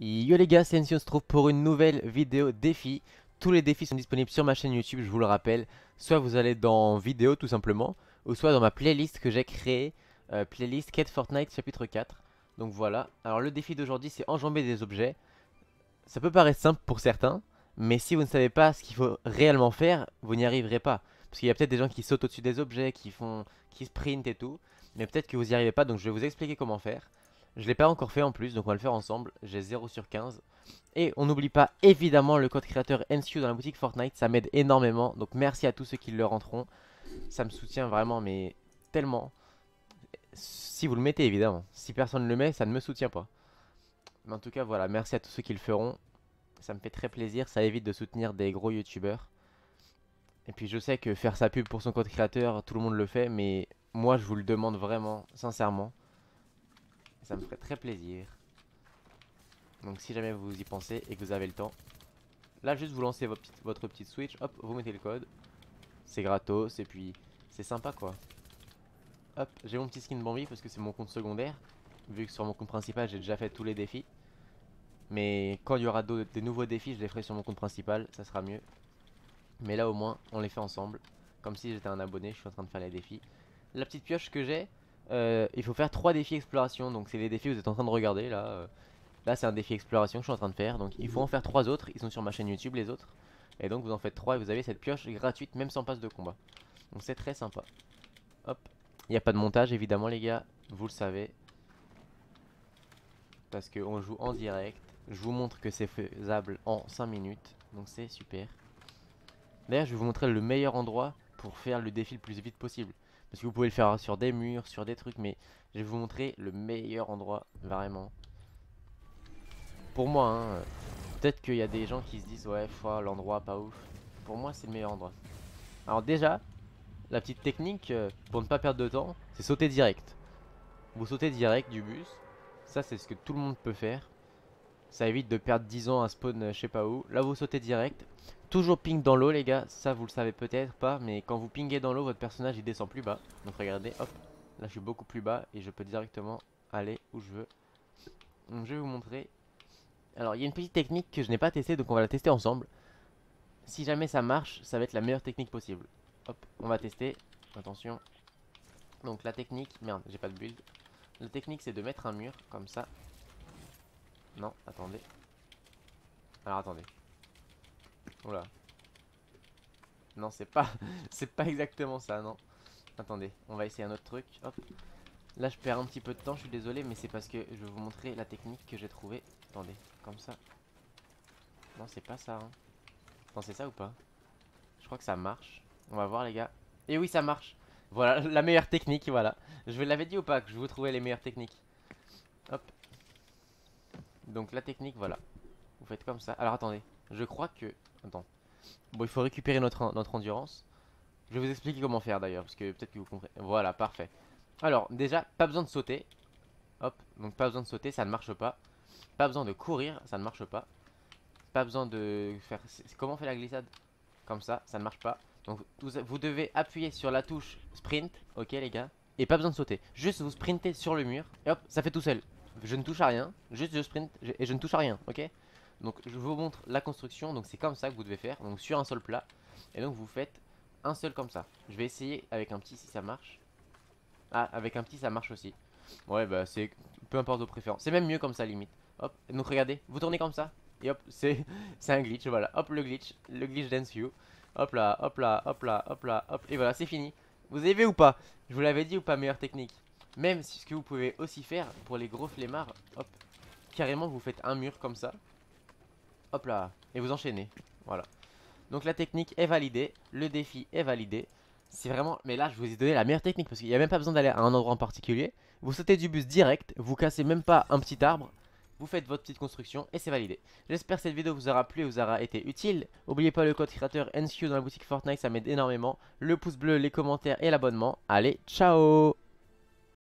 Yo les gars, c'est Ensi, on se trouve pour une nouvelle vidéo défi. Tous les défis sont disponibles sur ma chaîne YouTube, je vous le rappelle. Soit vous allez dans vidéo tout simplement, ou soit dans ma playlist que j'ai créée, euh, playlist Quête Fortnite chapitre 4. Donc voilà, alors le défi d'aujourd'hui c'est enjamber des objets. Ça peut paraître simple pour certains, mais si vous ne savez pas ce qu'il faut réellement faire, vous n'y arriverez pas. Parce qu'il y a peut-être des gens qui sautent au-dessus des objets, qui font, qui sprintent et tout. Mais peut-être que vous n'y arrivez pas, donc je vais vous expliquer comment faire. Je l'ai pas encore fait en plus, donc on va le faire ensemble. J'ai 0 sur 15. Et on n'oublie pas évidemment le code créateur NSU dans la boutique Fortnite, ça m'aide énormément. Donc merci à tous ceux qui le rentreront. Ça me soutient vraiment, mais tellement. Si vous le mettez évidemment. Si personne ne le met, ça ne me soutient pas. Mais en tout cas, voilà, merci à tous ceux qui le feront. Ça me fait très plaisir, ça évite de soutenir des gros youtubeurs. Et puis je sais que faire sa pub pour son code créateur, tout le monde le fait, mais moi je vous le demande vraiment, sincèrement. Ça me ferait très plaisir. Donc si jamais vous y pensez et que vous avez le temps. Là juste vous lancez votre, petite switch, hop, vous mettez le code. C'est gratos et puis c'est sympa quoi. Hop, j'ai mon petit skin Bambi parce que c'est mon compte secondaire. Vu que sur mon compte principal j'ai déjà fait tous les défis. Mais quand il y aura des nouveaux défis je les ferai sur mon compte principal, ça sera mieux. Mais là au moins on les fait ensemble. Comme si j'étais un abonné, je suis en train de faire les défis. La petite pioche que j'ai, euh, il faut faire 3 défis exploration. Donc c'est les défis que vous êtes en train de regarder là. Euh. Là c'est un défi exploration que je suis en train de faire. Donc il faut en faire 3 autres. Ils sont sur ma chaîne YouTube les autres. Et donc vous en faites 3 et vous avez cette pioche gratuite même sans passe de combat. Donc c'est très sympa. Hop. Il n'y a pas de montage évidemment les gars. Vous le savez. Parce qu'on joue en direct. Je vous montre que c'est faisable en 5 minutes. Donc c'est super. D'ailleurs je vais vous montrer le meilleur endroit pour faire le défi le plus vite possible. Parce que vous pouvez le faire sur des murs, sur des trucs, mais je vais vous montrer le meilleur endroit, vraiment. Pour moi, hein, peut-être qu'il y a des gens qui se disent, ouais, l'endroit pas ouf. Pour moi, c'est le meilleur endroit. Alors déjà, la petite technique, euh, pour ne pas perdre de temps, c'est sauter direct. Vous sautez direct du bus. Ça, c'est ce que tout le monde peut faire. Ça évite de perdre 10 ans à spawn euh, je sais pas où. Là, vous sautez direct. Toujours ping dans l'eau les gars, ça vous le savez peut-être pas, mais quand vous pingez dans l'eau, votre personnage il descend plus bas. Donc regardez, hop, là je suis beaucoup plus bas et je peux directement aller où je veux. Donc je vais vous montrer. Alors il y a une petite technique que je n'ai pas testée, donc on va la tester ensemble. Si jamais ça marche, ça va être la meilleure technique possible. Hop, on va tester, attention. Donc la technique, merde, j'ai pas de build. La technique c'est de mettre un mur comme ça. Non, attendez. Alors attendez. Oula. Non, c'est pas c'est pas exactement ça, non. Attendez, on va essayer un autre truc. Hop. Là, je perds un petit peu de temps, je suis désolé, mais c'est parce que je vais vous montrer la technique que j'ai trouvée. Attendez, comme ça. Non, c'est pas ça. Hein. Non, c'est ça ou pas? Je crois que ça marche. On va voir, les gars. Et oui, ça marche. Voilà, la meilleure technique, voilà. Je vous l'avais dit ou pas que je vous trouvais les meilleures techniques? Hop. Donc, la technique, voilà. Vous faites comme ça. Alors, attendez. Je crois que Attends. Bon, il faut récupérer notre, endurance. Je vais vous expliquer comment faire d'ailleurs, parce que peut-être que vous comprenez. Voilà, parfait. Alors, déjà, pas besoin de sauter. Hop, donc pas besoin de sauter, ça ne marche pas. Pas besoin de courir, ça ne marche pas. Pas besoin de faire... Comment on fait la glissade? Comme ça, ça ne marche pas. Donc, vous devez appuyer sur la touche sprint, ok les gars Et pas besoin de sauter. Juste vous sprintez sur le mur, et hop, ça fait tout seul. Je ne touche à rien, juste je sprint, et je ne touche à rien, ok? Donc je vous montre la construction, donc c'est comme ça que vous devez faire, donc sur un seul plat. Et donc vous faites un seul comme ça. Je vais essayer avec un petit si ça marche. Ah, avec un petit ça marche aussi. Ouais bah c'est peu importe vos préférences. C'est même mieux comme ça limite. Hop, donc regardez, vous tournez comme ça. Et hop, c'est un glitch, voilà. Hop le glitch, le glitch dance you. Hop là, hop là, hop là, hop là, hop. Et voilà, c'est fini. Vous avez vu ou pas? Je vous l'avais dit ou pas, meilleure technique? Même ce que vous pouvez aussi faire pour les gros flemmards, hop, carrément vous faites un mur comme ça. Hop là. Et vous enchaînez. Voilà. Donc la technique est validée. Le défi est validé. C'est vraiment... Mais là, je vous ai donné la meilleure technique. Parce qu'il n'y a même pas besoin d'aller à un endroit en particulier. Vous sautez du bus direct. Vous cassez même pas un petit arbre. Vous faites votre petite construction et c'est validé. J'espère que cette vidéo vous aura plu et vous aura été utile. N'oubliez pas le code créateur NSU dans la boutique Fortnite, ça m'aide énormément. Le pouce bleu, les commentaires et l'abonnement. Allez, ciao